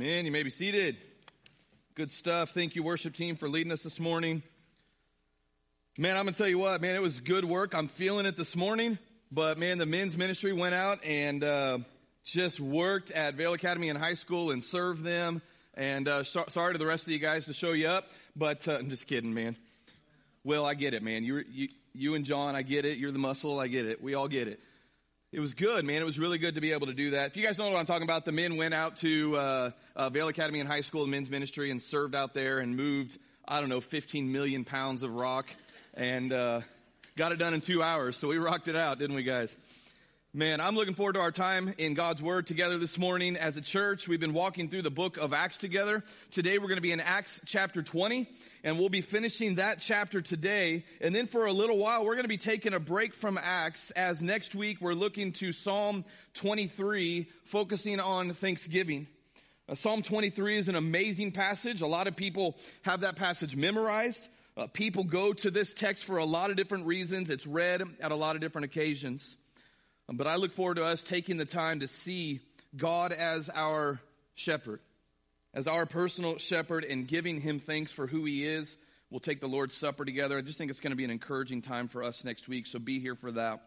Amen. You may be seated. Good stuff. Thank you, worship team, for leading us this morning. Man, I'm going to tell you what, man, it was good work. I'm feeling it this morning. But man, the men's ministry went out and uh, just worked at Vale Academy in high school and served them. And uh, so, sorry to the rest of you guys to show you up, but uh, I'm just kidding, man. Well, I get it, man. You, you, you and John, I get it. You're the muscle, I get it. We all get it. It was good, man. It was really good to be able to do that. If you guys know what I'm talking about, the men went out to uh, uh, Vale Academy in high school, men's ministry, and served out there and moved, I don't know, 15 million pounds of rock and uh, got it done in two hours. So we rocked it out, didn't we, guys? Man, I'm looking forward to our time in God's Word together this morning as a church. We've been walking through the book of Acts together. Today we're going to be in Acts chapter 20, and we'll be finishing that chapter today. And then for a little while, we're going to be taking a break from Acts as next week we're looking to Psalm 23, focusing on Thanksgiving. Uh, Psalm 23 is an amazing passage. A lot of people have that passage memorized. Uh, people go to this text for a lot of different reasons. It's read at a lot of different occasions. But I look forward to us taking the time to see God as our shepherd, as our personal shepherd, and giving him thanks for who he is. We'll take the Lord's Supper together. I just think it's going to be an encouraging time for us next week, so be here for that.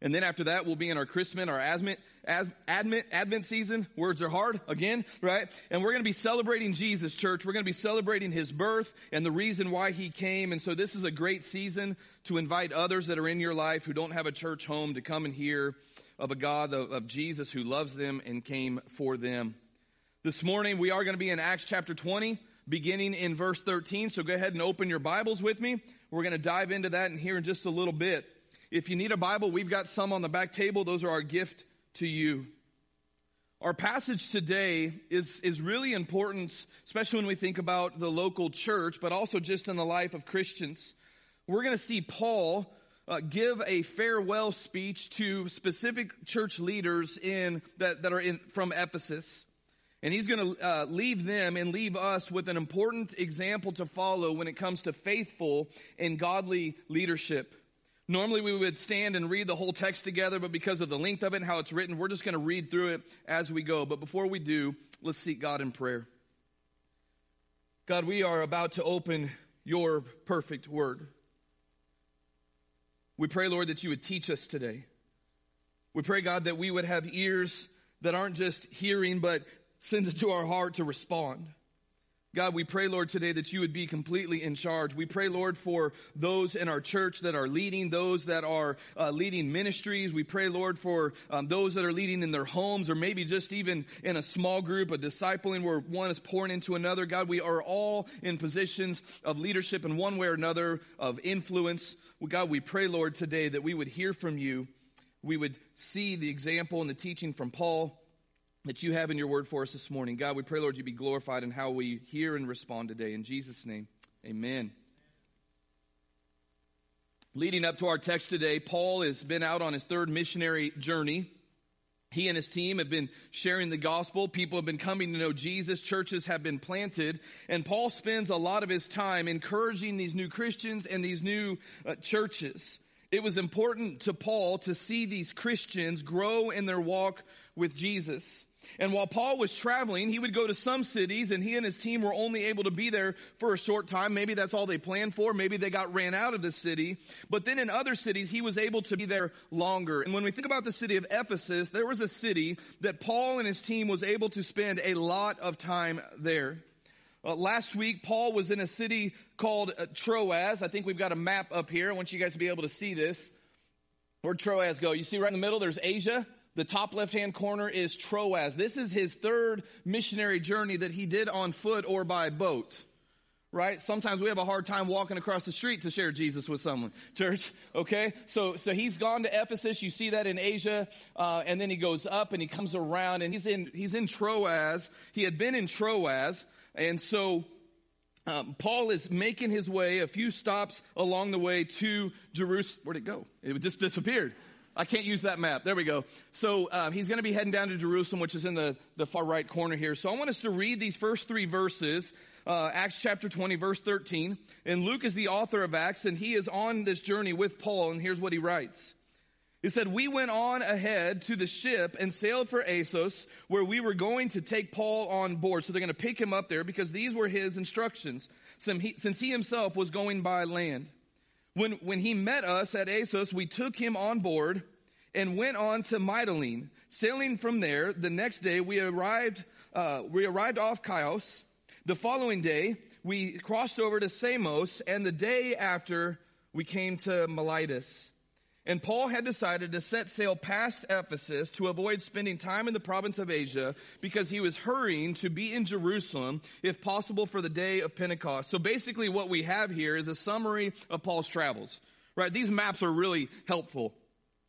And then after that, we'll be in our Christmas, our Advent, Advent, Advent season. Words are hard again, right? And we're going to be celebrating Jesus, church. We're going to be celebrating His birth and the reason why He came. And so this is a great season to invite others that are in your life who don't have a church home to come and hear of a God of, of Jesus who loves them and came for them. This morning, we are going to be in Acts chapter 20, beginning in verse 13. So go ahead and open your Bibles with me. We're going to dive into that and here in just a little bit. If you need a Bible, we've got some on the back table. Those are our gift to you. Our passage today is, is really important, especially when we think about the local church, but also just in the life of Christians. We're going to see Paul uh, give a farewell speech to specific church leaders in that, that are in, from Ephesus. And he's going to uh, leave them and leave us with an important example to follow when it comes to faithful and godly leadership. Normally we would stand and read the whole text together, but because of the length of it and how it's written, we're just going to read through it as we go. But before we do, let's seek God in prayer. God, we are about to open your perfect word. We pray, Lord, that you would teach us today. We pray, God, that we would have ears that aren't just hearing, but sends it to our heart to respond. God, we pray, Lord, today that you would be completely in charge. We pray, Lord, for those in our church that are leading, those that are uh, leading ministries. We pray, Lord, for um, those that are leading in their homes or maybe just even in a small group, a discipling where one is pouring into another. God, we are all in positions of leadership in one way or another, of influence. God, we pray, Lord, today that we would hear from you. We would see the example and the teaching from Paul that you have in your word for us this morning. God, we pray, Lord, you be glorified in how we hear and respond today. In Jesus' name, amen. Leading up to our text today, Paul has been out on his third missionary journey. He and his team have been sharing the gospel. People have been coming to know Jesus. Churches have been planted. And Paul spends a lot of his time encouraging these new Christians and these new uh, churches. It was important to Paul to see these Christians grow in their walk with Jesus. And while Paul was traveling, he would go to some cities and he and his team were only able to be there for a short time. Maybe that's all they planned for. Maybe they got ran out of the city. But then in other cities, he was able to be there longer. And when we think about the city of Ephesus, there was a city that Paul and his team was able to spend a lot of time there. Uh, last week, Paul was in a city called uh, Troas. I think we've got a map up here. I want you guys to be able to see this. Where'd Troas go? You see right in the middle, there's Asia. The top left hand corner is Troas. This is his third missionary journey that he did on foot or by boat. Right? Sometimes we have a hard time walking across the street to share Jesus with someone. Church, okay? So, so he's gone to Ephesus. You see that in Asia. Uh, and then he goes up and he comes around and he's in, he's in Troas. He had been in Troas. And so, um, Paul is making his way a few stops along the way to Jerusalem. Where'd it go? It just disappeared. I can't use that map. There we go. So uh, he's going to be heading down to Jerusalem, which is in the, the far right corner here. So I want us to read these first three verses, uh, Acts chapter 20, verse 13. And Luke is the author of Acts, and he is on this journey with Paul, and here's what he writes. It said, We went on ahead to the ship and sailed for Assos, where we were going to take Paul on board. So they're going to pick him up there because these were his instructions, since he himself was going by land. When, when he met us at Assos, we took him on board and went on to Mytilene. Sailing from there, the next day we arrived, uh, we arrived off Chios. The following day, we crossed over to Samos, and the day after, we came to Miletus. And Paul had decided to set sail past Ephesus to avoid spending time in the province of Asia because he was hurrying to be in Jerusalem, if possible, for the day of Pentecost. So basically, what we have here is a summary of Paul's travels, right? These maps are really helpful.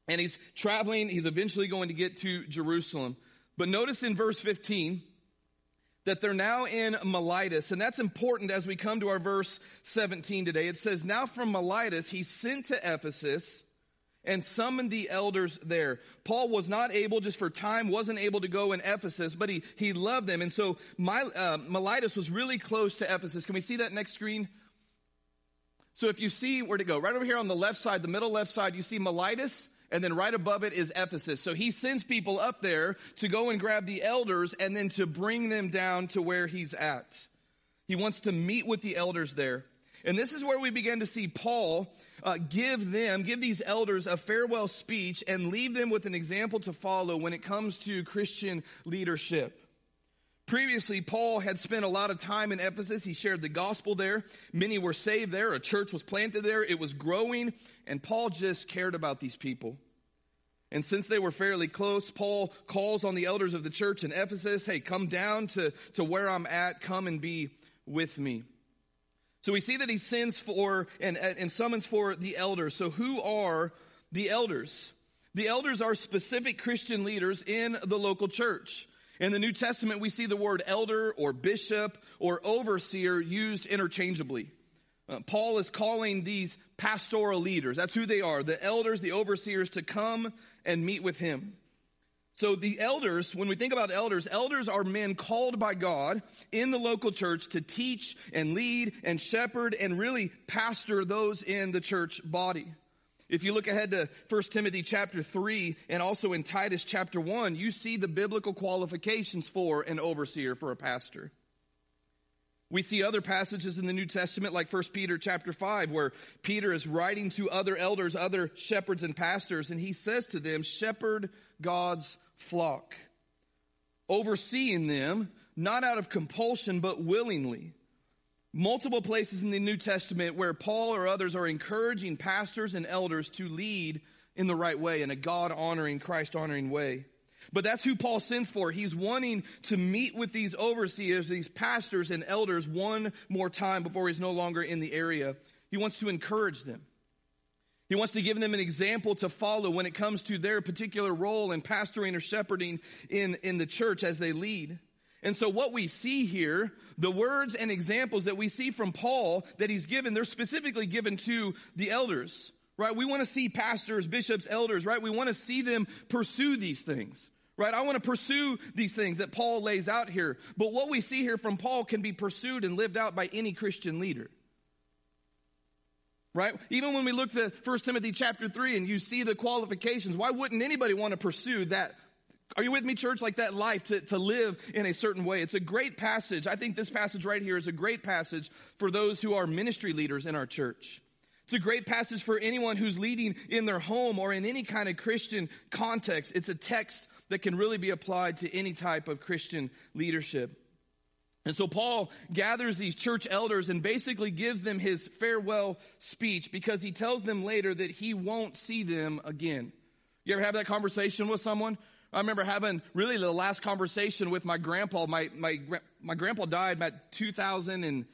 And he's traveling, he's eventually going to get to Jerusalem. But notice in verse 15, that they're now in Miletus. And that's important as we come to our verse 17 today. It says, Now from Miletus he sent to Ephesus and summoned the elders there. Paul was not able, just for time, wasn't able to go in Ephesus, but he, he loved them. And so My, uh, Miletus was really close to Ephesus. Can we see that next screen? So if you see where to go, right over here on the left side, the middle left side, you see Miletus, and then right above it is Ephesus. So he sends people up there to go and grab the elders and then to bring them down to where he's at. He wants to meet with the elders there. And this is where we begin to see Paul uh, give them, give these elders a farewell speech and leave them with an example to follow when it comes to Christian leadership. Previously, Paul had spent a lot of time in Ephesus. He shared the gospel there. Many were saved there. A church was planted there. It was growing. And Paul just cared about these people. And since they were fairly close, Paul calls on the elders of the church in Ephesus, hey, come down to, to where I'm at. Come and be with me. So we see that he sends for and, and summons for the elders. So who are the elders? The elders are specific Christian leaders in the local church. In the New Testament, we see the word elder or bishop or overseer used interchangeably. Uh, Paul is calling these pastoral leaders, that's who they are, the elders, the overseers, to come and meet with him. So the elders, when we think about elders, elders are men called by God in the local church to teach and lead and shepherd and really pastor those in the church body. If you look ahead to 1 Timothy chapter 3 and also in Titus chapter 1, you see the biblical qualifications for an overseer, for a pastor. We see other passages in the New Testament like 1 Peter chapter 5 where Peter is writing to other elders, other shepherds and pastors, and he says to them, shepherd God's flock, overseeing them, not out of compulsion, but willingly. Multiple places in the New Testament where Paul or others are encouraging pastors and elders to lead in the right way, in a God honoring, Christ honoring way. But that's who Paul sends for. He's wanting to meet with these overseers, these pastors and elders one more time before he's no longer in the area. He wants to encourage them. He wants to give them an example to follow when it comes to their particular role in pastoring or shepherding in, in the church as they lead. And so what we see here, the words and examples that we see from Paul that he's given, they're specifically given to the elders, right? We want to see pastors, bishops, elders, right? We want to see them pursue these things. Right? I want to pursue these things that Paul lays out here. But what we see here from Paul can be pursued and lived out by any Christian leader right? Even when we look to 1 Timothy chapter 3 and you see the qualifications, why wouldn't anybody want to pursue that? Are you with me, church? Like that life to, to live in a certain way. It's a great passage. I think this passage right here is a great passage for those who are ministry leaders in our church. It's a great passage for anyone who's leading in their home or in any kind of Christian context. It's a text that can really be applied to any type of Christian leadership. And so Paul gathers these church elders and basically gives them his farewell speech because he tells them later that he won't see them again. You ever have that conversation with someone? I remember having really the last conversation with my grandpa. My, my, my grandpa died about 2000 and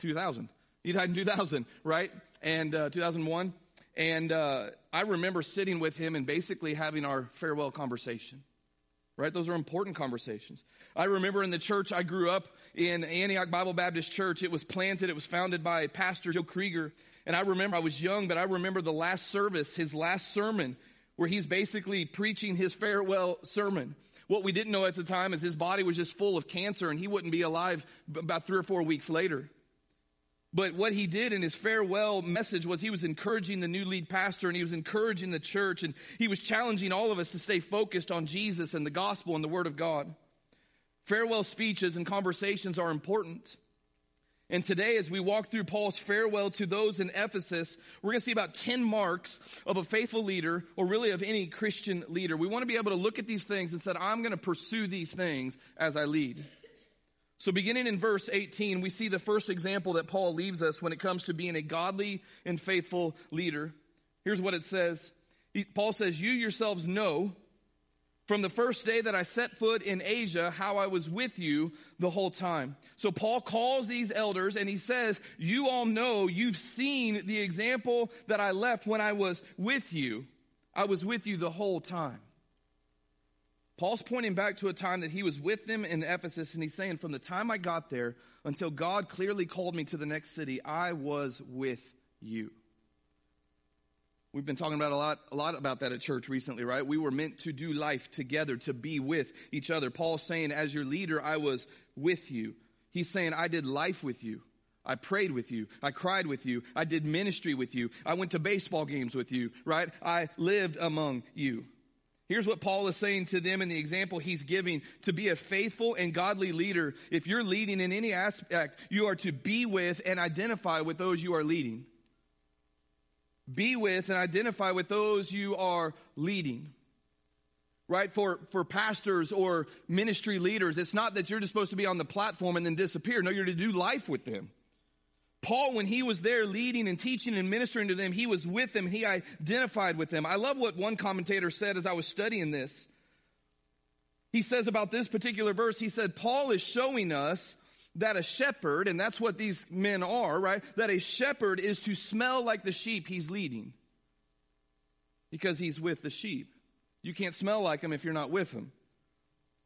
2000. He died in 2000, right? And uh, 2001. And uh, I remember sitting with him and basically having our farewell conversation right? Those are important conversations. I remember in the church I grew up in Antioch Bible Baptist Church, it was planted, it was founded by Pastor Joe Krieger. And I remember, I was young, but I remember the last service, his last sermon, where he's basically preaching his farewell sermon. What we didn't know at the time is his body was just full of cancer and he wouldn't be alive about three or four weeks later. But what he did in his farewell message was he was encouraging the new lead pastor and he was encouraging the church and he was challenging all of us to stay focused on Jesus and the gospel and the word of God. Farewell speeches and conversations are important. And today, as we walk through Paul's farewell to those in Ephesus, we're going to see about 10 marks of a faithful leader, or really of any Christian leader. We want to be able to look at these things and say, I'm going to pursue these things as I lead. So, beginning in verse 18, we see the first example that Paul leaves us when it comes to being a godly and faithful leader. Here's what it says Paul says, You yourselves know from the first day that I set foot in Asia, how I was with you the whole time. So Paul calls these elders and he says, You all know, you've seen the example that I left when I was with you. I was with you the whole time. Paul's pointing back to a time that he was with them in Ephesus, and he's saying, From the time I got there until God clearly called me to the next city, I was with you. We've been talking about a lot, a lot about that at church recently, right? We were meant to do life together, to be with each other. Paul's saying, as your leader, I was with you. He's saying, I did life with you. I prayed with you. I cried with you. I did ministry with you. I went to baseball games with you, right? I lived among you. Here's what Paul is saying to them in the example he's giving to be a faithful and godly leader. If you're leading in any aspect, you are to be with and identify with those you are leading be with and identify with those you are leading. Right? For, for pastors or ministry leaders, it's not that you're just supposed to be on the platform and then disappear. No, you're to do life with them. Paul, when he was there leading and teaching and ministering to them, he was with them. He identified with them. I love what one commentator said as I was studying this. He says about this particular verse, he said, Paul is showing us that a shepherd, and that's what these men are, right? That a shepherd is to smell like the sheep he's leading because he's with the sheep. You can't smell like them if you're not with them,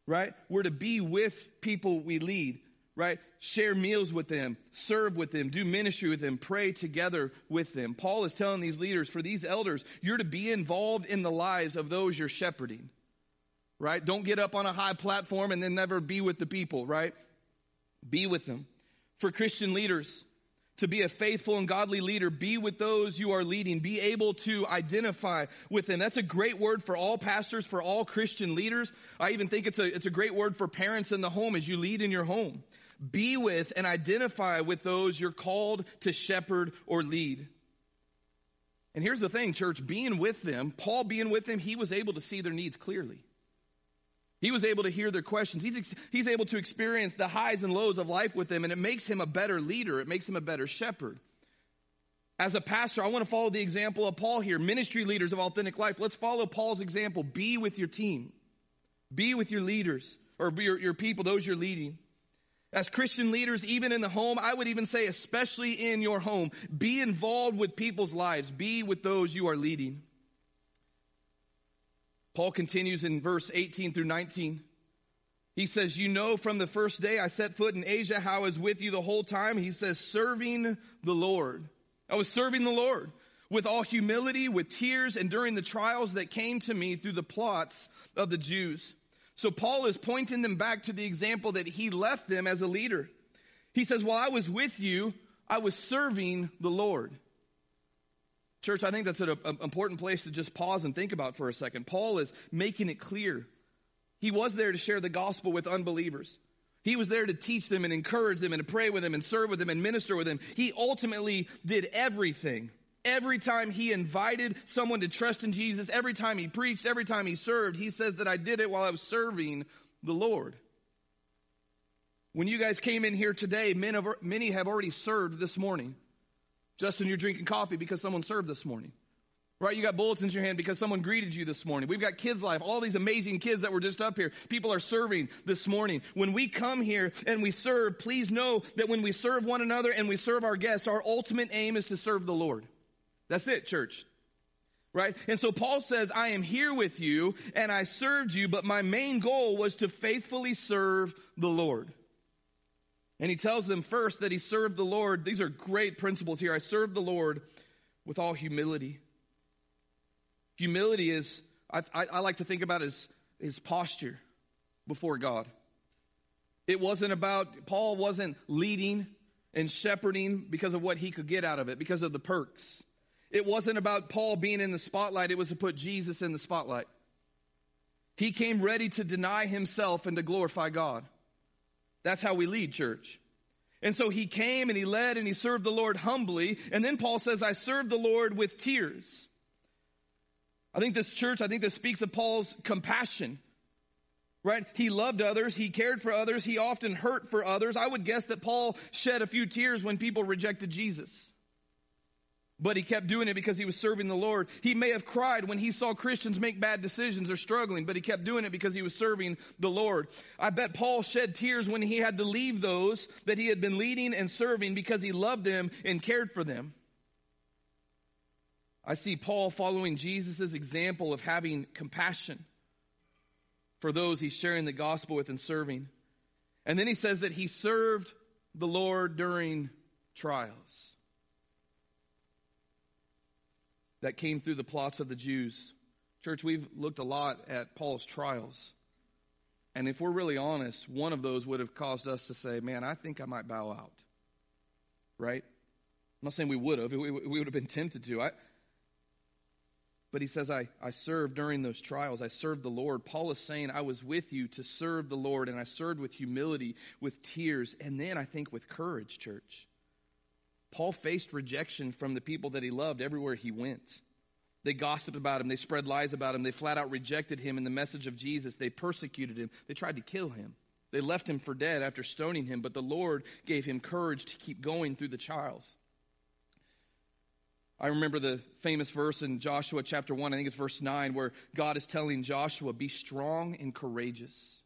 right? We're to be with people we lead, right? Share meals with them, serve with them, do ministry with them, pray together with them. Paul is telling these leaders, for these elders, you're to be involved in the lives of those you're shepherding, right? Don't get up on a high platform and then never be with the people, right? Be with them. For Christian leaders, to be a faithful and godly leader, be with those you are leading. Be able to identify with them. That's a great word for all pastors, for all Christian leaders. I even think it's a, it's a great word for parents in the home as you lead in your home. Be with and identify with those you're called to shepherd or lead. And here's the thing, church, being with them, Paul being with them, he was able to see their needs clearly. He was able to hear their questions. He's, he's able to experience the highs and lows of life with them, and it makes him a better leader. It makes him a better shepherd. As a pastor, I want to follow the example of Paul here. Ministry leaders of authentic life. Let's follow Paul's example. Be with your team, be with your leaders, or your, your people, those you're leading. As Christian leaders, even in the home, I would even say, especially in your home, be involved with people's lives, be with those you are leading. Paul continues in verse 18 through 19. He says, You know from the first day I set foot in Asia how I was with you the whole time. He says, serving the Lord. I was serving the Lord with all humility, with tears, and during the trials that came to me through the plots of the Jews. So Paul is pointing them back to the example that he left them as a leader. He says, While I was with you, I was serving the Lord. Church, I think that's an important place to just pause and think about for a second. Paul is making it clear. He was there to share the gospel with unbelievers. He was there to teach them and encourage them and to pray with them and serve with them and minister with them. He ultimately did everything. Every time he invited someone to trust in Jesus, every time he preached, every time he served, he says that I did it while I was serving the Lord. When you guys came in here today, many have already served this morning. Justin, you're drinking coffee because someone served this morning. Right? You got bulletins in your hand because someone greeted you this morning. We've got Kids Life, all these amazing kids that were just up here. People are serving this morning. When we come here and we serve, please know that when we serve one another and we serve our guests, our ultimate aim is to serve the Lord. That's it, church. Right? And so Paul says, I am here with you and I served you, but my main goal was to faithfully serve the Lord. And he tells them first that he served the Lord. These are great principles here. I served the Lord with all humility. Humility is, I, I, I like to think about as his posture before God. It wasn't about, Paul wasn't leading and shepherding because of what he could get out of it, because of the perks. It wasn't about Paul being in the spotlight, it was to put Jesus in the spotlight. He came ready to deny himself and to glorify God. That's how we lead church. And so he came and he led and he served the Lord humbly. And then Paul says, I served the Lord with tears. I think this church, I think this speaks of Paul's compassion right? He loved others. He cared for others. He often hurt for others. I would guess that Paul shed a few tears when people rejected Jesus. But he kept doing it because he was serving the Lord. He may have cried when he saw Christians make bad decisions or struggling, but he kept doing it because he was serving the Lord. I bet Paul shed tears when he had to leave those that he had been leading and serving because he loved them and cared for them. I see Paul following Jesus' example of having compassion for those he's sharing the gospel with and serving. And then he says that he served the Lord during trials that came through the plots of the Jews. Church, we've looked a lot at Paul's trials. And if we're really honest, one of those would have caused us to say, man, I think I might bow out. Right? I'm not saying we would have. We, would have been tempted to. I, but he says, I, I served during those trials. I served the Lord. Paul is saying, I was with you to serve the Lord, and I served with humility, with tears, and then I think with courage, church. Paul faced rejection from the people that he loved everywhere he went. They gossiped about him. They spread lies about him. They flat out rejected him in the message of Jesus. They persecuted him. They tried to kill him. They left him for dead after stoning him, but the Lord gave him courage to keep going through the trials. I remember the famous verse in Joshua chapter 1, I think it's verse 9, where God is telling Joshua, Be strong and courageous.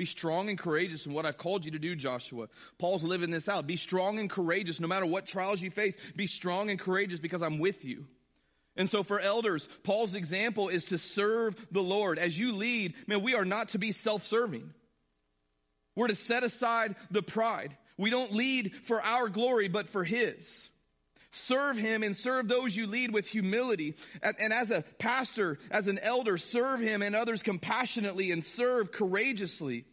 Be strong and courageous in what I've called you to do, Joshua. Paul's living this out. Be strong and courageous no matter what trials you face. Be strong and courageous because I'm with you. And so for elders, Paul's example is to serve the Lord. As you lead, man, we are not to be self-serving. We're to set aside the pride. We don't lead for our glory, but for His. Serve him and serve those you lead with humility. And as a pastor, as an elder, serve him and others compassionately and serve courageously.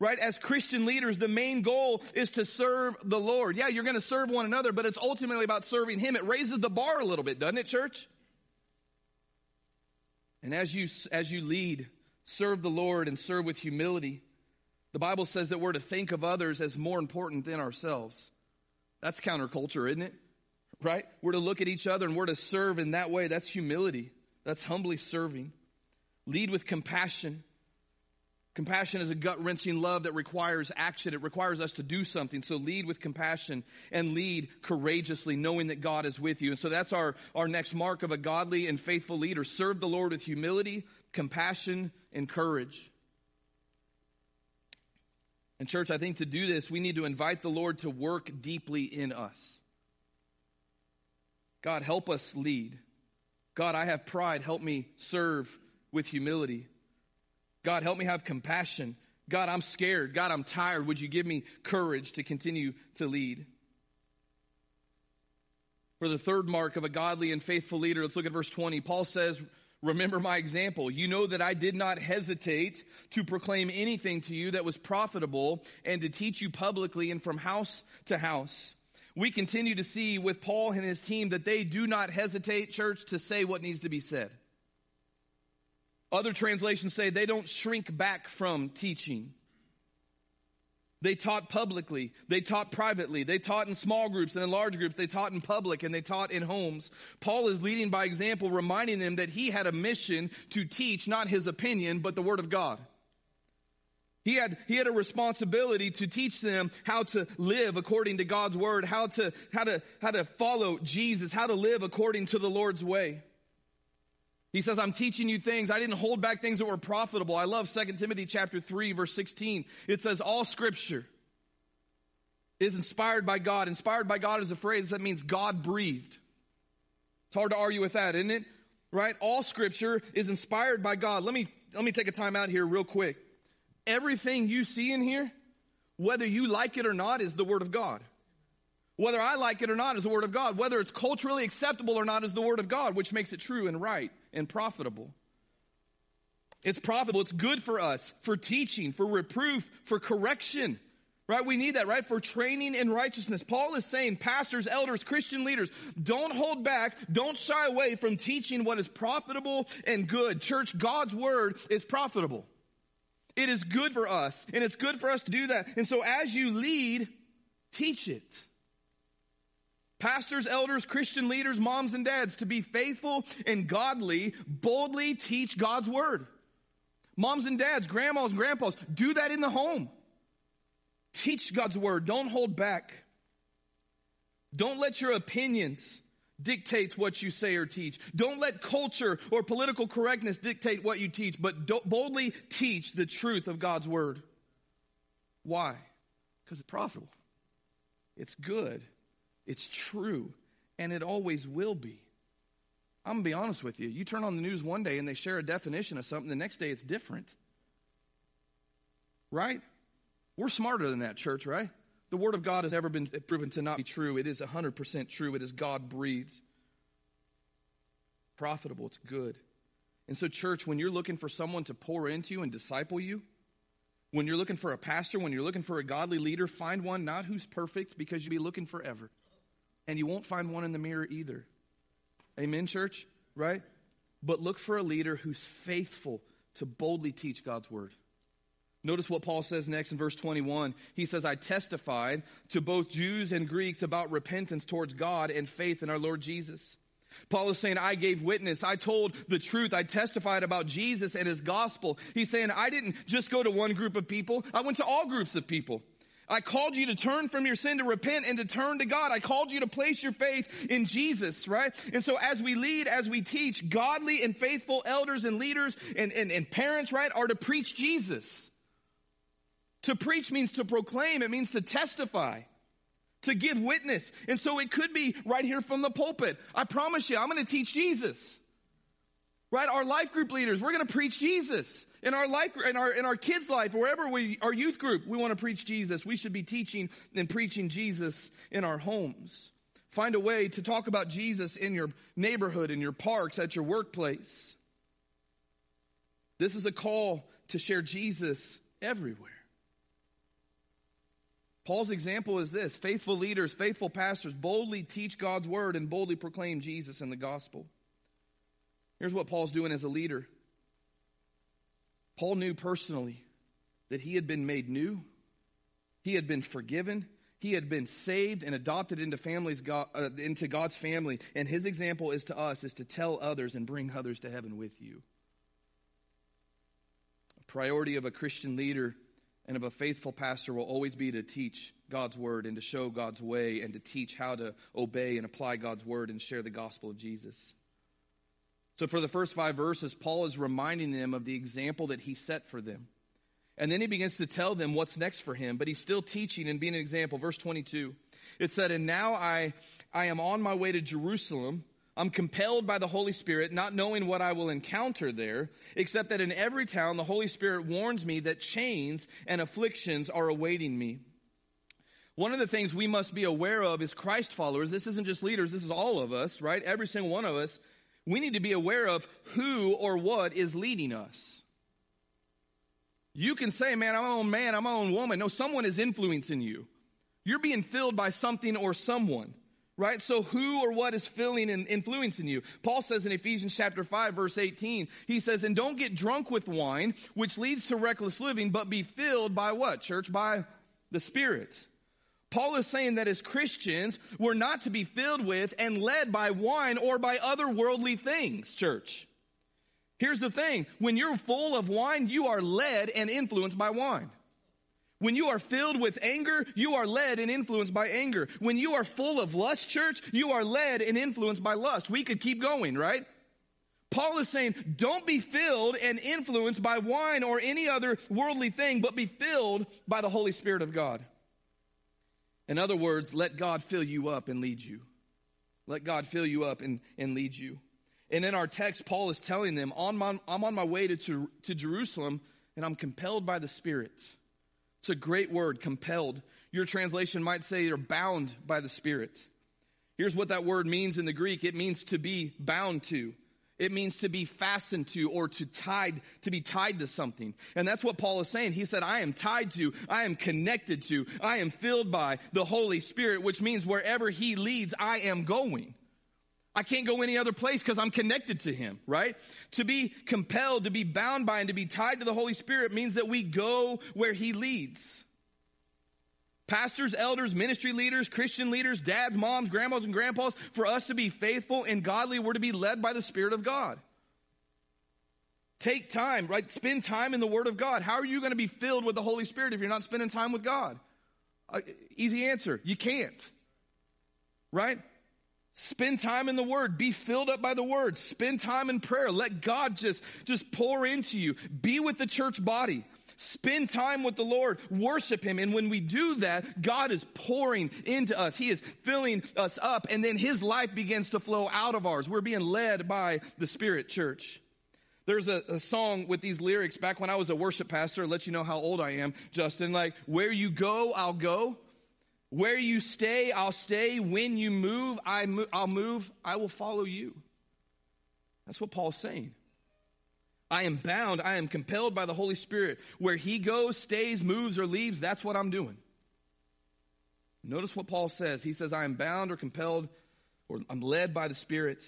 Right? As Christian leaders, the main goal is to serve the Lord. Yeah, you're going to serve one another, but it's ultimately about serving him. It raises the bar a little bit, doesn't it, church? And as you, as you lead, serve the Lord and serve with humility. The Bible says that we're to think of others as more important than ourselves. That's counterculture, isn't it? right? We're to look at each other and we're to serve in that way. That's humility. That's humbly serving. Lead with compassion. Compassion is a gut wrenching love that requires action. It requires us to do something. So lead with compassion and lead courageously, knowing that God is with you. And so that's our, our next mark of a godly and faithful leader. Serve the Lord with humility, compassion, and courage. And church, I think to do this, we need to invite the Lord to work deeply in us. God, help us lead. God, I have pride. Help me serve with humility. God, help me have compassion. God, I'm scared. God, I'm tired. Would you give me courage to continue to lead? For the third mark of a godly and faithful leader, let's look at verse 20. Paul says, Remember my example. You know that I did not hesitate to proclaim anything to you that was profitable and to teach you publicly and from house to house we continue to see with Paul and his team that they do not hesitate, church, to say what needs to be said. Other translations say they don't shrink back from teaching. They taught publicly. They taught privately. They taught in small groups and in large groups. They taught in public and they taught in homes. Paul is leading by example, reminding them that he had a mission to teach not his opinion, but the Word of God. He had, he had a responsibility to teach them how to live according to God's word, how to, how to, how to follow Jesus, how to live according to the Lord's way. He says, I'm teaching you things. I didn't hold back things that were profitable. I love 2 Timothy chapter 3 verse 16. It says, all scripture is inspired by God. Inspired by God is a phrase that means God breathed. It's hard to argue with that, isn't it? Right? All scripture is inspired by God. Let me, let me take a time out here real quick everything you see in here, whether you like it or not, is the Word of God. Whether I like it or not is the Word of God. Whether it's culturally acceptable or not is the Word of God, which makes it true and right and profitable. It's profitable. It's good for us, for teaching, for reproof, for correction, Right? We need that, right? For training in righteousness. Paul is saying, pastors, elders, Christian leaders, don't hold back, don't shy away from teaching what is profitable and good. Church, God's word is profitable. It is good for us, and it's good for us to do that. And so as you lead, teach it. Pastors, elders, Christian leaders, moms and dads, to be faithful and godly, boldly teach God's word. Moms and dads, grandmas and grandpas, do that in the home. Teach God's word. Don't hold back. Don't let your opinions dictate what you say or teach. Don't let culture or political correctness dictate what you teach, but boldly teach the truth of God's word. Why? Because it's profitable. It's good. It's true. And it always will be. I'm going to be honest with you. You turn on the news one day and they share a definition of something, the next day it's different. Right? We're smarter than that, church, right? The Word of God has never been proven to not be true. It is 100% true. It is God breathed. Profitable, it's good. And so, church, when you're looking for someone to pour into you and disciple you, when you're looking for a pastor, when you're looking for a godly leader, find one not who's perfect because you'll be looking forever. And you won't find one in the mirror either. Amen, church? Right? But look for a leader who's faithful to boldly teach God's word. Notice what Paul says next in verse 21. He says, I testified to both Jews and Greeks about repentance towards God and faith in our Lord Jesus. Paul is saying, I gave witness. I told the truth. I testified about Jesus and his gospel. He's saying, I didn't just go to one group of people. I went to all groups of people. I called you to turn from your sin, to repent, and to turn to God. I called you to place your faith in Jesus, right? And so as we lead, as we teach, godly and faithful elders and leaders and, and, and parents, right, are to preach Jesus. To preach means to proclaim, it means to testify, to give witness. And so it could be right here from the pulpit. I promise you, I'm going to teach Jesus. Right? Our life group leaders, we're going to preach Jesus. In our life, in our, in our kids' life, wherever we, our youth group, we want to preach Jesus. We should be teaching and preaching Jesus in our homes. Find a way to talk about Jesus in your neighborhood, in your parks, at your workplace. This is a call to share Jesus everywhere. Paul's example is this faithful leaders, faithful pastors boldly teach God's word and boldly proclaim Jesus and the gospel. Here's what Paul's doing as a leader Paul knew personally that he had been made new, he had been forgiven, he had been saved and adopted into families God, uh, into God's family, and his example is to us is to tell others and bring others to heaven with you. A priority of a Christian leader and of a faithful pastor will always be to teach God's word and to show God's way and to teach how to obey and apply God's word and share the gospel of Jesus. So, for the first five verses, Paul is reminding them of the example that he set for them. And then he begins to tell them what's next for him, but he's still teaching and being an example. Verse 22 it said, And now I, I am on my way to Jerusalem I'm compelled by the Holy Spirit, not knowing what I will encounter there, except that in every town the Holy Spirit warns me that chains and afflictions are awaiting me. One of the things we must be aware of is Christ followers. This isn't just leaders, this is all of us, right? Every single one of us. We need to be aware of who or what is leading us. You can say, man, I'm my own man, I'm my own woman. No, someone is influencing you. You're being filled by something or someone right? So who or what is filling and influencing you? Paul says in Ephesians chapter 5 verse 18, he says, and don't get drunk with wine, which leads to reckless living, but be filled by what? Church, by the Spirit. Paul is saying that as Christians, we're not to be filled with and led by wine or by other worldly things, church. Here's the thing. When you're full of wine, you are led and influenced by wine. When you are filled with anger, you are led and influenced by anger. When you are full of lust, church, you are led and influenced by lust. We could keep going, right? Paul is saying, don't be filled and influenced by wine or any other worldly thing, but be filled by the Holy Spirit of God. In other words, let God fill you up and lead you. Let God fill you up and, and lead you. And in our text, Paul is telling them, on my, I'm on my way to, to, to Jerusalem, and I'm compelled by the Spirit. It's a great word, compelled. Your translation might say you're bound by the Spirit. Here's what that word means in the Greek it means to be bound to. It means to be fastened to or to tied, to be tied to something. And that's what Paul is saying. He said, I am tied to, I am connected to, I am filled by the Holy Spirit, which means wherever he leads, I am going. I can't go any other place because I'm connected to him, right? To be compelled, to be bound by, and to be tied to the Holy Spirit means that we go where he leads. Pastors, elders, ministry leaders, Christian leaders, dads, moms, grandmas, and grandpas, for us to be faithful and godly, we're to be led by the Spirit of God. Take time, right? Spend time in the Word of God. How are you going to be filled with the Holy Spirit if you're not spending time with God? Uh, easy answer. You can't. Right? Spend time in the Word. Be filled up by the Word. Spend time in prayer. Let God just, just pour into you. Be with the church body. Spend time with the Lord, worship Him. And when we do that, God is pouring into us. He is filling us up, and then His life begins to flow out of ours. We're being led by the Spirit, church. There's a, a, song with these lyrics back when I was a worship pastor, let you know how old I am, Justin. Like, where you go, I'll go. Where you stay, I'll stay. When you move, I mo- I'll move. I will follow you. That's what Paul's saying. I am bound, I am compelled by the Holy Spirit. Where He goes, stays, moves, or leaves, that's what I'm doing. Notice what Paul says. He says, I am bound or compelled, or I'm led by the Spirit,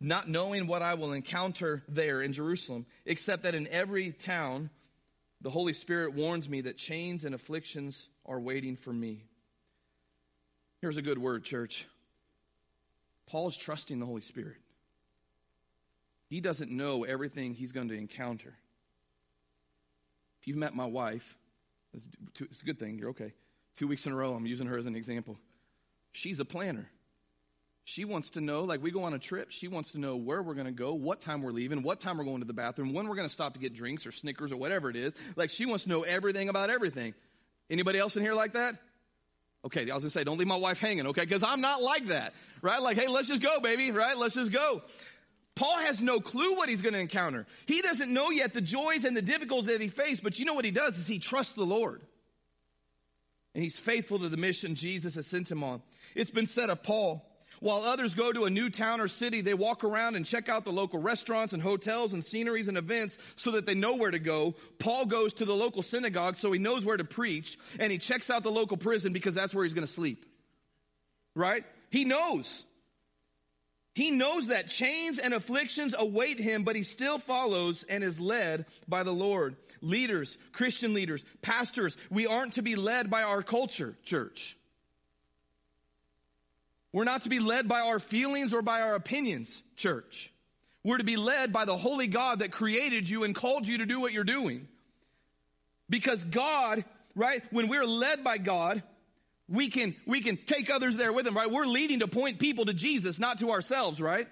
not knowing what I will encounter there in Jerusalem, except that in every town, the Holy Spirit warns me that chains and afflictions are waiting for me. Here's a good word, church. Paul is trusting the Holy Spirit. He doesn't know everything he's going to encounter. If you've met my wife, it's a good thing, you're okay. Two weeks in a row, I'm using her as an example. She's a planner. She wants to know, like we go on a trip, she wants to know where we're going to go, what time we're leaving, what time we're going to the bathroom, when we're going to stop to get drinks or Snickers or whatever it is. Like she wants to know everything about everything. Anybody else in here like that? Okay, I was to say, don't leave my wife hanging, okay? Because I'm not like that, right? Like, hey, let's just go, baby, right? Let's just go. Paul has no clue what he's going to encounter. He doesn't know yet the joys and the difficulties that he faced, but you know what he does is he trusts the Lord. And he's faithful to the mission Jesus has sent him on. It's been said of Paul, while others go to a new town or city, they walk around and check out the local restaurants and hotels and sceneries and events so that they know where to go. Paul goes to the local synagogue so he knows where to preach, and he checks out the local prison because that's where he's going to sleep. Right? He knows. He knows that chains and afflictions await him, but he still follows and is led by the Lord. Leaders, Christian leaders, pastors, we aren't to be led by our culture, church. We're not to be led by our feelings or by our opinions, church. We're to be led by the holy God that created you and called you to do what you're doing. Because God, right, when we're led by God, we can, we can take others there with them, right? We're leading to point people to Jesus, not to ourselves, right?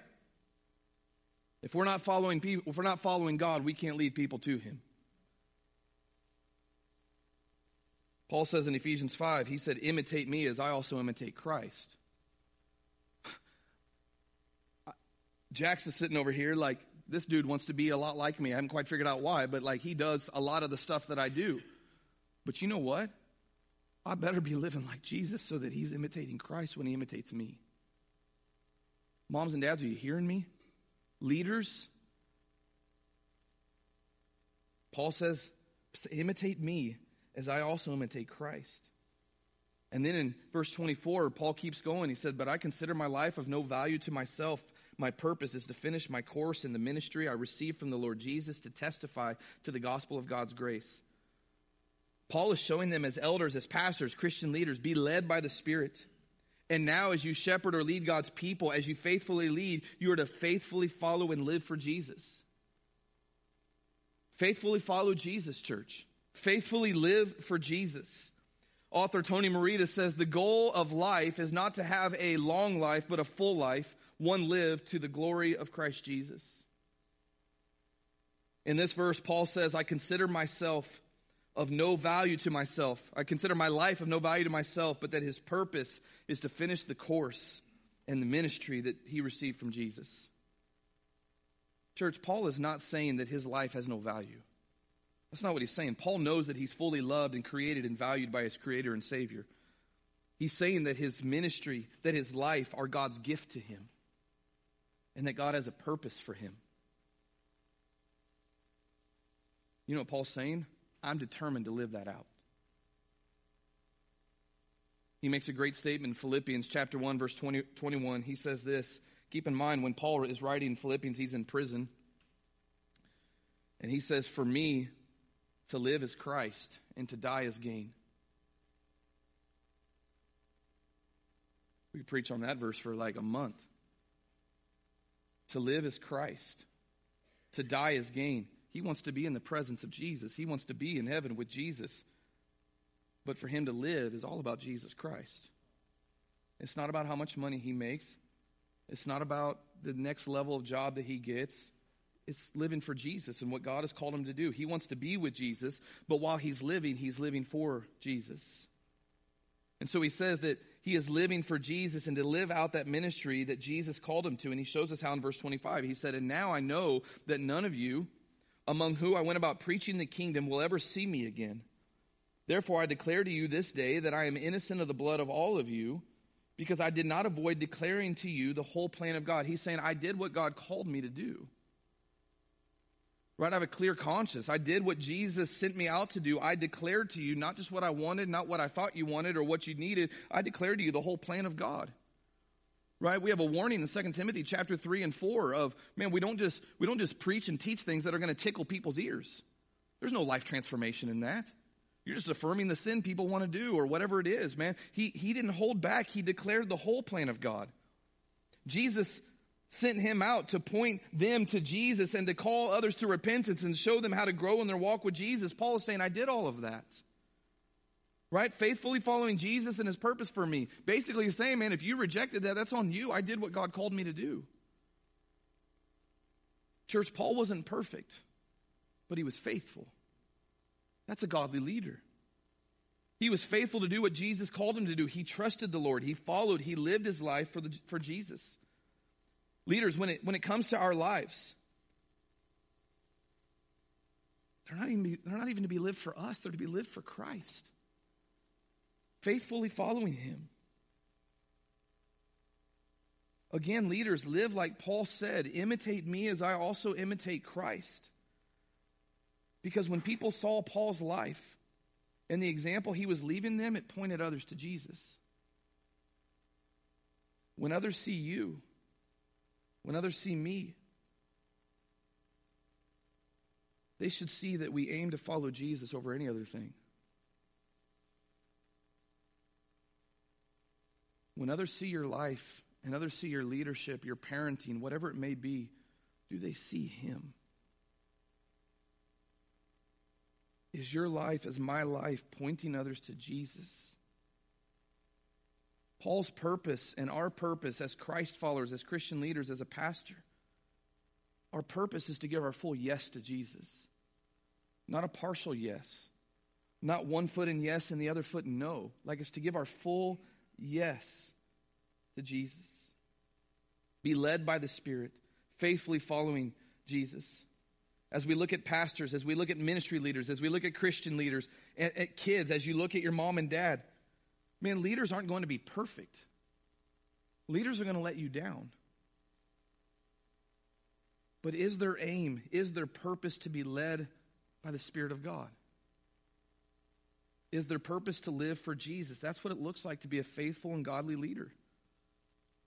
If we're not following people, if we're not following God, we can't lead people to him. Paul says in Ephesians 5, he said, imitate me as I also imitate Christ. Jax is sitting over here like, this dude wants to be a lot like me. I haven't quite figured out why, but like he does a lot of the stuff that I do. But you know what? I better be living like Jesus so that he's imitating Christ when he imitates me. Moms and dads, are you hearing me? Leaders, Paul says, imitate me as I also imitate Christ. And then in verse 24, Paul keeps going. He said, But I consider my life of no value to myself. My purpose is to finish my course in the ministry I received from the Lord Jesus to testify to the gospel of God's grace. Paul is showing them as elders, as pastors, Christian leaders, be led by the Spirit. And now, as you shepherd or lead God's people, as you faithfully lead, you are to faithfully follow and live for Jesus. Faithfully follow Jesus, church. Faithfully live for Jesus. Author Tony Merida says the goal of life is not to have a long life, but a full life, one lived to the glory of Christ Jesus. In this verse, Paul says, I consider myself of no value to myself. I consider my life of no value to myself, but that his purpose is to finish the course and the ministry that he received from Jesus. Church, Paul is not saying that his life has no value. That's not what he's saying. Paul knows that he's fully loved and created and valued by his creator and savior. He's saying that his ministry, that his life are God's gift to him, and that God has a purpose for him. You know what Paul's saying? I'm determined to live that out. He makes a great statement in Philippians chapter 1 verse 20, 21. He says this, keep in mind when Paul is writing Philippians he's in prison. And he says for me to live is Christ and to die is gain. We preach on that verse for like a month. To live is Christ. To die is gain. He wants to be in the presence of Jesus. He wants to be in heaven with Jesus. But for him to live is all about Jesus Christ. It's not about how much money he makes. It's not about the next level of job that he gets. It's living for Jesus and what God has called him to do. He wants to be with Jesus, but while he's living, he's living for Jesus. And so he says that he is living for Jesus and to live out that ministry that Jesus called him to. And he shows us how in verse 25. He said, And now I know that none of you among who I went about preaching the kingdom will ever see me again. Therefore, I declare to you this day that I am innocent of the blood of all of you, because I did not avoid declaring to you the whole plan of God. He's saying, I did what God called me to do. Right? I have a clear conscience. I did what Jesus sent me out to do. I declared to you not just what I wanted, not what I thought you wanted or what you needed. I declared to you the whole plan of God. Right? We have a warning in 2 Timothy chapter 3 and 4 of, man, we don't just we don't just preach and teach things that are going to tickle people's ears. There's no life transformation in that. You're just affirming the sin people want to do or whatever it is, man. He, he didn't hold back. He declared the whole plan of God. Jesus sent him out to point them to Jesus and to call others to repentance and show them how to grow in their walk with Jesus. Paul is saying, I did all of that. Right? Faithfully following Jesus and his purpose for me. Basically saying, man, if you rejected that, that's on you. I did what God called me to do. Church, Paul wasn't perfect, but he was faithful. That's a godly leader. He was faithful to do what Jesus called him to do. He trusted the Lord. He followed. He lived his life for, the, for Jesus. Leaders, when it, when it comes to our lives, they're not, even, they're not even to be lived for us, they're to be lived for Christ. Faithfully following him. Again, leaders, live like Paul said imitate me as I also imitate Christ. Because when people saw Paul's life and the example he was leaving them, it pointed others to Jesus. When others see you, when others see me, they should see that we aim to follow Jesus over any other thing. When others see your life and others see your leadership, your parenting, whatever it may be, do they see Him? Is your life, is my life, pointing others to Jesus? Paul's purpose and our purpose as Christ followers, as Christian leaders, as a pastor, our purpose is to give our full yes to Jesus. Not a partial yes. Not one foot in yes and the other foot in no. Like it's to give our full yes to Jesus. Be led by the Spirit, faithfully following Jesus as we look at pastors, as we look at ministry leaders, as we look at Christian leaders, at, at kids, as you look at your mom and dad, man, leaders aren't going to be perfect. Leaders are going to let you down. But is their aim, is their purpose to be led by the Spirit of God? Is their purpose to live for Jesus? That's what it looks like to be a faithful and godly leader.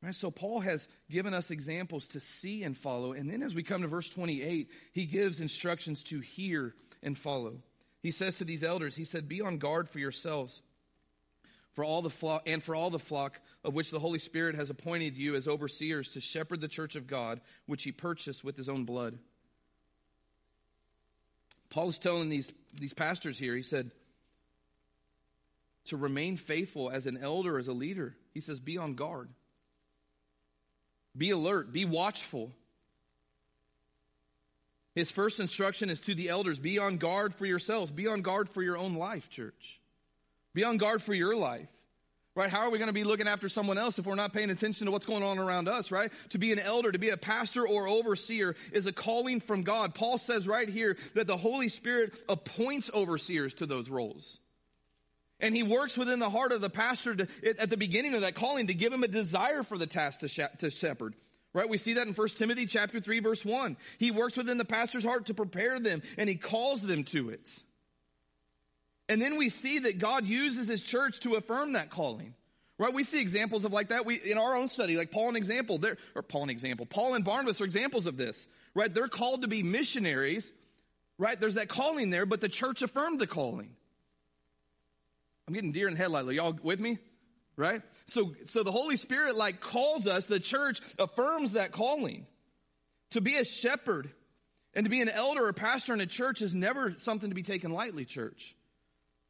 Right, so Paul has given us examples to see and follow. And then as we come to verse 28, he gives instructions to hear and follow. He says to these elders, he said, Be on guard for yourselves for all the flock and for all the flock of which the Holy Spirit has appointed you as overseers to shepherd the church of God, which he purchased with his own blood. Paul is telling these, these pastors here, he said, to remain faithful as an elder, as a leader. He says, be on guard. Be alert, be watchful. His first instruction is to the elders be on guard for yourselves, be on guard for your own life, church. Be on guard for your life. Right? How are we going to be looking after someone else if we're not paying attention to what's going on around us, right? To be an elder, to be a pastor or overseer is a calling from God. Paul says right here that the Holy Spirit appoints overseers to those roles. And he works within the heart of the pastor to, at the beginning of that calling to give him a desire for the task to, to shepherd. Right? We see that in 1 Timothy chapter 3 verse 1. He works within the pastor's heart to prepare them and he calls them to it. And then we see that God uses his church to affirm that calling. Right? We see examples of like that we in our own study, like Paul an example, there or Paul an example. Paul and Barnabas are examples of this. Right? They're called to be missionaries. Right? There's that calling there, but the church affirmed the calling. I'm getting deer in the headlight. Are y'all with me? Right? So so the Holy Spirit like calls us, the church affirms that calling. To be a shepherd and to be an elder or pastor in a church is never something to be taken lightly, church.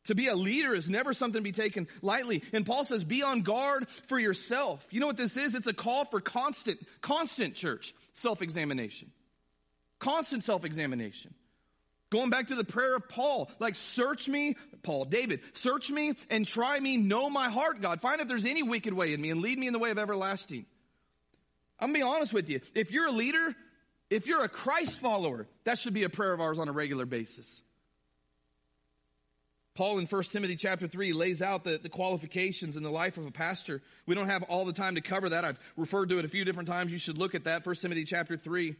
To be a leader is never something to be taken lightly. And Paul says, be on guard for yourself. You know what this is? It's a call for constant, constant church self examination. Constant self examination. Going back to the prayer of Paul, like, search me, Paul, David, search me and try me, know my heart, God. Find if there's any wicked way in me and lead me in the way of everlasting. I'm gonna be honest with you. If you're a leader, if you're a Christ follower, that should be a prayer of ours on a regular basis. Paul in 1 Timothy chapter 3 lays out the, the qualifications in the life of a pastor. We don't have all the time to cover that. I've referred to it a few different times. You should look at that. 1 Timothy chapter 3.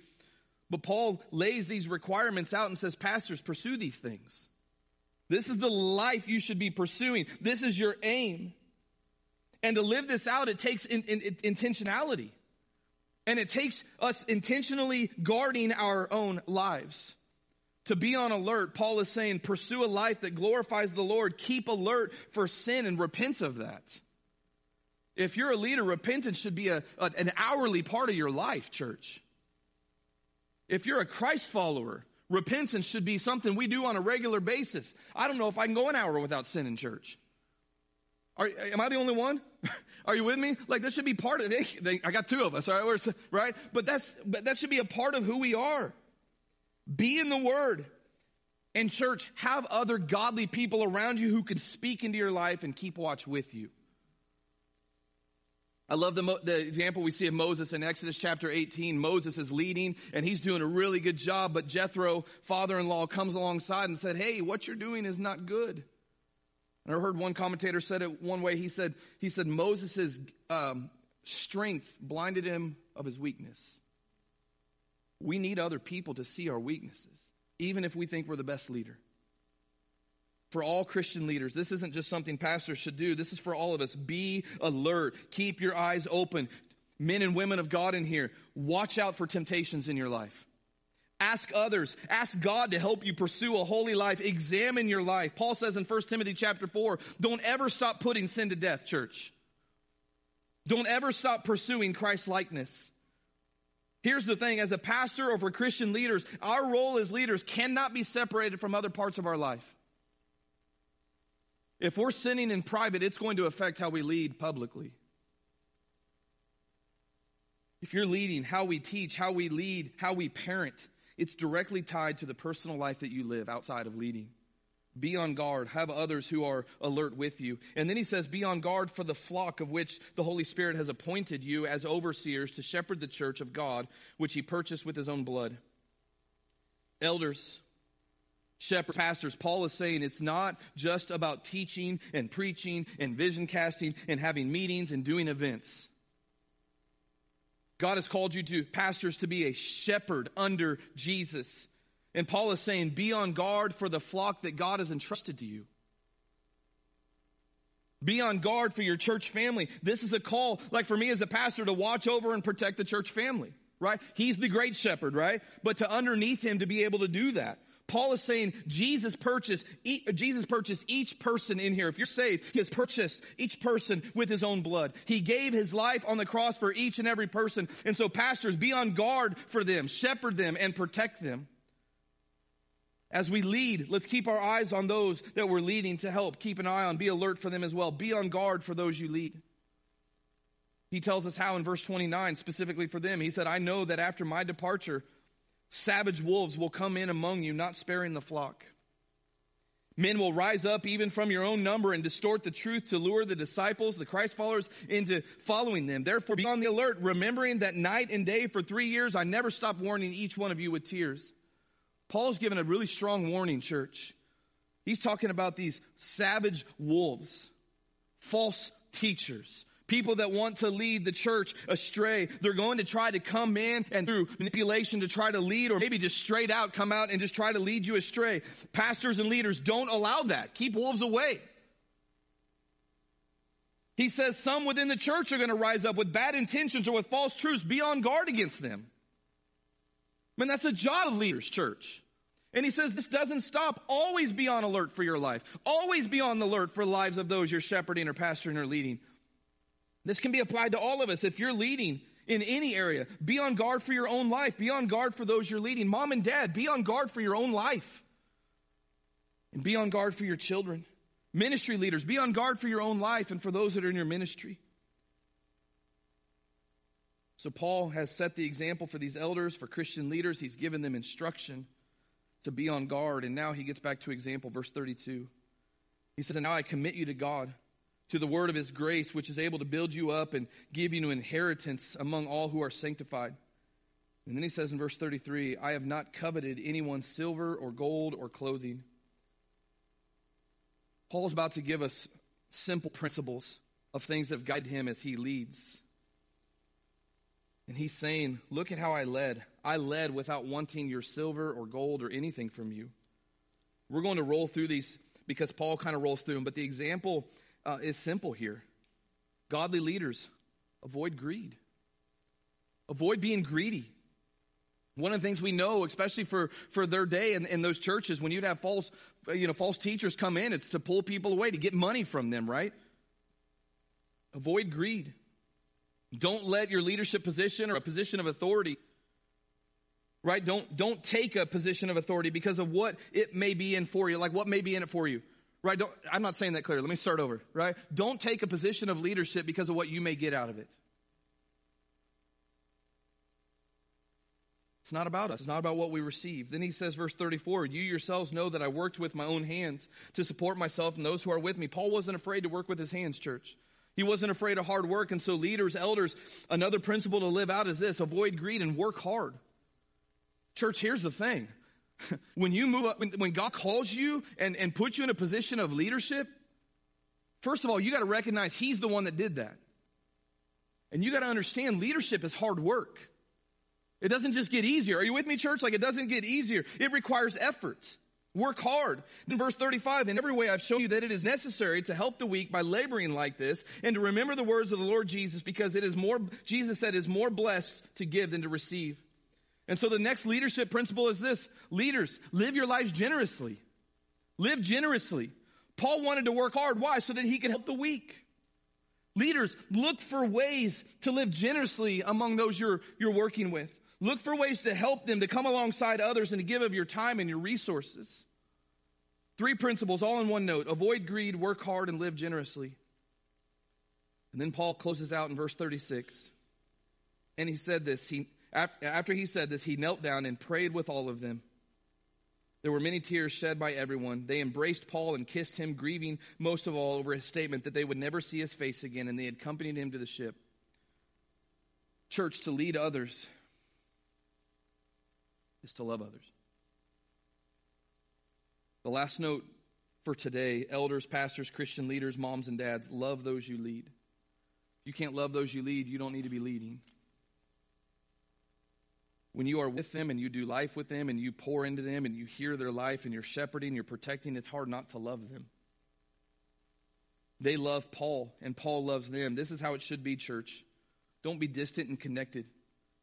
But Paul lays these requirements out and says, Pastors, pursue these things. This is the life you should be pursuing. This is your aim. And to live this out, it takes in, in, in, intentionality. And it takes us intentionally guarding our own lives. To be on alert, Paul is saying, pursue a life that glorifies the Lord. Keep alert for sin and repent of that. If you're a leader, repentance should be a, a, an hourly part of your life, church. If you're a Christ follower, repentance should be something we do on a regular basis. I don't know if I can go an hour without sin in church. Are, am I the only one? Are you with me? Like this should be part of it. I got two of us, all right? right? But that's but that should be a part of who we are. Be in the Word. And, church, have other godly people around you who can speak into your life and keep watch with you. I love the, the example we see of Moses in Exodus chapter 18. Moses is leading and he's doing a really good job, but Jethro, father in law, comes alongside and said, Hey, what you're doing is not good. And I heard one commentator said it one way. He said, he said Moses' um, strength blinded him of his weakness. We need other people to see our weaknesses, even if we think we're the best leader. For all Christian leaders, this isn't just something pastors should do. This is for all of us. Be alert. Keep your eyes open. Men and women of God in here, watch out for temptations in your life. Ask others. Ask God to help you pursue a holy life. Examine your life. Paul says in 1 Timothy chapter 4, don't ever stop putting sin to death, church. Don't ever stop pursuing Christ likeness. Here's the thing as a pastor or for Christian leaders, our role as leaders cannot be separated from other parts of our life. If we're sinning in private, it's going to affect how we lead publicly. If you're leading, how we teach, how we lead, how we parent, it's directly tied to the personal life that you live outside of leading. Be on guard. Have others who are alert with you. And then he says, Be on guard for the flock of which the Holy Spirit has appointed you as overseers to shepherd the church of God, which he purchased with his own blood. Elders, shepherds, pastors, Paul is saying it's not just about teaching and preaching and vision casting and having meetings and doing events. God has called you to pastors to be a shepherd under Jesus. And Paul is saying, be on guard for the flock that God has entrusted to you. Be on guard for your church family. This is a call, like for me as a pastor, to watch over and protect the church family, right? He's the great shepherd, right? But to underneath him to be able to do that. Paul is saying Jesus purchased, Jesus purchased each person in here. If you're saved, he has purchased each person with his own blood. He gave his life on the cross for each and every person. And so pastors, be on guard for them, shepherd them, and protect them. As we lead, let's keep our eyes on those that we're leading to help. Keep an eye on, be alert for them as well. Be on guard for those you lead. He tells us how in verse 29, specifically for them. He said, I know that after my departure, savage wolves will come in among you, not sparing the flock. Men will rise up even from your own number and distort the truth to lure the disciples, the Christ followers, into following them. Therefore, be on the alert, remembering that night and day for three years I never stopped warning each one of you with tears. Paul's given a really strong warning, church. He's talking about these savage wolves, false teachers, People that want to lead the church astray. They're going to try to come in and through manipulation to try to lead or maybe just straight out come out and just try to lead you astray. Pastors and leaders don't allow that. Keep wolves away. He says some within the church are going to rise up with bad intentions or with false truths. Be on guard against them. I mean, that's a job of leaders, church. And he says this doesn't stop. Always be on alert for your life. Always be on the alert for the lives of those you're shepherding or pastoring or leading. This can be applied to all of us. If you're leading in any area, be on guard for your own life. Be on guard for those you're leading. Mom and dad, be on guard for your own life. And be on guard for your children. Ministry leaders, be on guard for your own life and for those that are in your ministry. So, Paul has set the example for these elders, for Christian leaders. He's given them instruction to be on guard. And now he gets back to example, verse 32. He says, And now I commit you to God, to the word of his grace, which is able to build you up and give you an inheritance among all who are sanctified. And then he says in verse 33, I have not coveted anyone's silver or gold or clothing. Paul's about to give us simple principles of things that guide him as he leads. And he's saying, Look at how I led. I led without wanting your silver or gold or anything from you. We're going to roll through these because Paul kind of rolls through them, but the example uh, is simple here. Godly leaders avoid greed, avoid being greedy. One of the things we know, especially for, for their day in, in those churches, when you'd have false, you know, false teachers come in, it's to pull people away, to get money from them, right? Avoid greed. Don't let your leadership position or a position of authority, right? Don't, don't take a position of authority because of what it may be in for you, like what may be in it for you, right? Don't, I'm not saying that clearly. Let me start over, right? Don't take a position of leadership because of what you may get out of it. It's not about us. It's not about what we receive. Then he says, verse 34, You yourselves know that I worked with my own hands to support myself and those who are with me. Paul wasn't afraid to work with his hands, church. He wasn't afraid of hard work. And so, leaders, elders, another principle to live out is this avoid greed and work hard. Church, here's the thing. when you move up, when, when God calls you and, and puts you in a position of leadership, first of all, you got to recognize He's the one that did that. And you got to understand leadership is hard work. It doesn't just get easier. Are you with me, church? Like it doesn't get easier. It requires effort. Work hard. In verse 35, in every way I've shown you that it is necessary to help the weak by laboring like this and to remember the words of the Lord Jesus because it is more, Jesus said, is more blessed to give than to receive. And so the next leadership principle is this leaders, live your lives generously. Live generously. Paul wanted to work hard. Why? So that he could help the weak. Leaders, look for ways to live generously among those you're, you're working with. Look for ways to help them, to come alongside others, and to give of your time and your resources. Three principles, all in one note avoid greed, work hard, and live generously. And then Paul closes out in verse 36. And he said this. He, after he said this, he knelt down and prayed with all of them. There were many tears shed by everyone. They embraced Paul and kissed him, grieving most of all over his statement that they would never see his face again, and they accompanied him to the ship. Church, to lead others is to love others. The last note for today elders, pastors, Christian leaders, moms, and dads love those you lead. If you can't love those you lead, you don't need to be leading. When you are with them and you do life with them and you pour into them and you hear their life and you're shepherding, you're protecting, it's hard not to love them. They love Paul and Paul loves them. This is how it should be, church. Don't be distant and connected.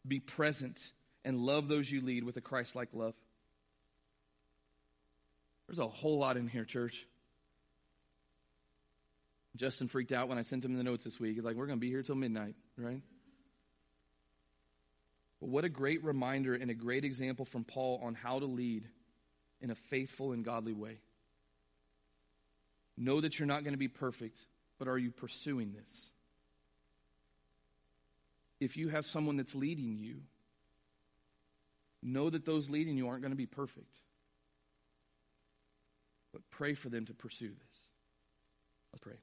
Be present and love those you lead with a Christ like love. There's a whole lot in here, church. Justin freaked out when I sent him the notes this week. He's like, we're going to be here till midnight, right? But what a great reminder and a great example from Paul on how to lead in a faithful and godly way. Know that you're not going to be perfect, but are you pursuing this? If you have someone that's leading you, Know that those leading you aren't going to be perfect. But pray for them to pursue this. Let's pray.